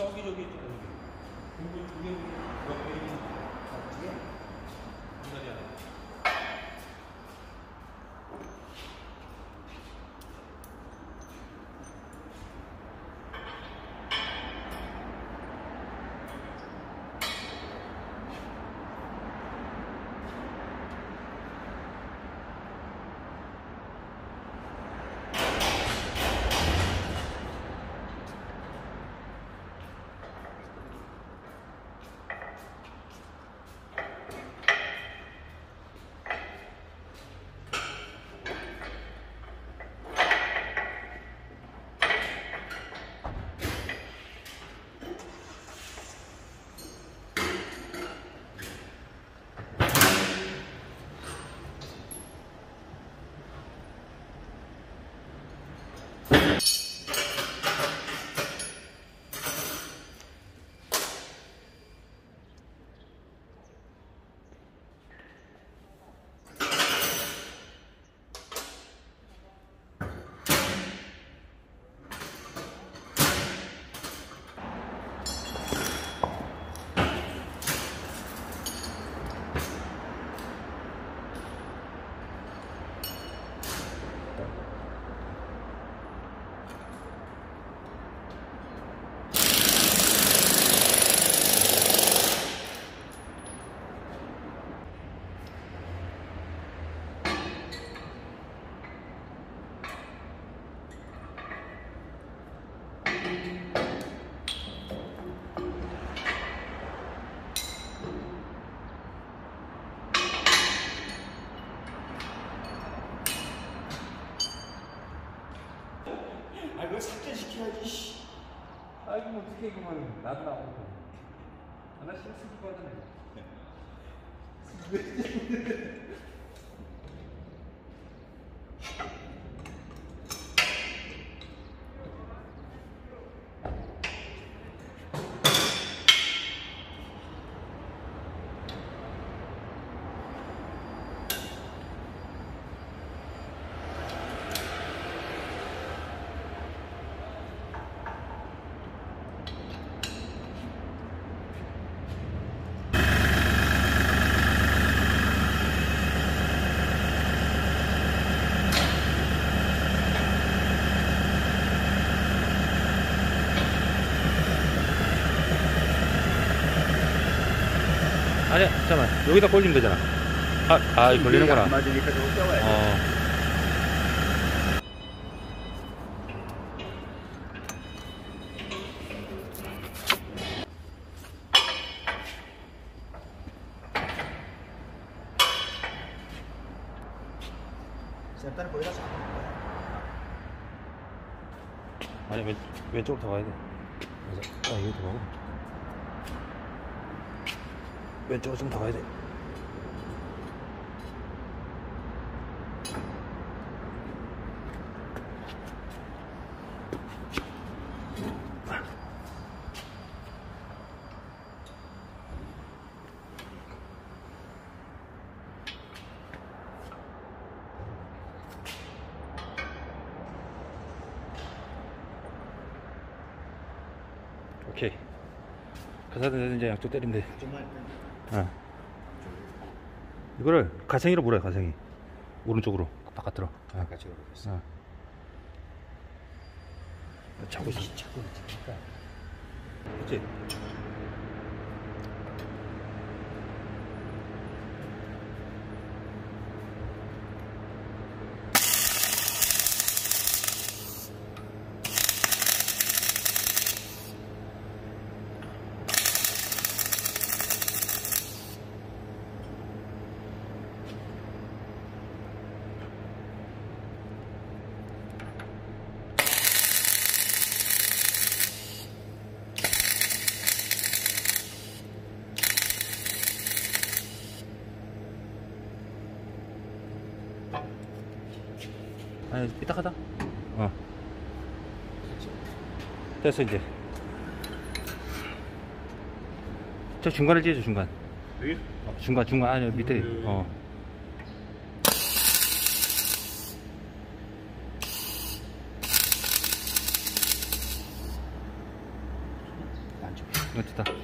저기 저기 저기 그리고 두개 옆에 있는 저쪽에 기다려 아 이거 삭제시켜야지 씨. 뭐 어떻게 그만 나도 나오고 하나 실수기 받네. 아니야 잠깐만 여기다 걸리면 되잖아 아, 아 걸리는구나 맞으니까. 어. 센터는 거기다 잡는 거야. 아니 왼, 왼쪽으로 더 가야 돼 맞아 아 이거 더 가고 왼쪽으로 좀 더 가야 돼. 오케이. 가사는 이제 양쪽 때리면 돼 어. 이거를 가생이로 물어요 가생이 오른쪽으로 바깥으로 어. 같이 오르겠어. 어. 차고 있어 자꾸 그러니까 그치? 아니 삐딱하다 어. 됐어 이제. 저 중간을 찢어줘 중간. 여기? 어, 중간 중간. 아니 밑에. 어. 안쪽. 이거 됐다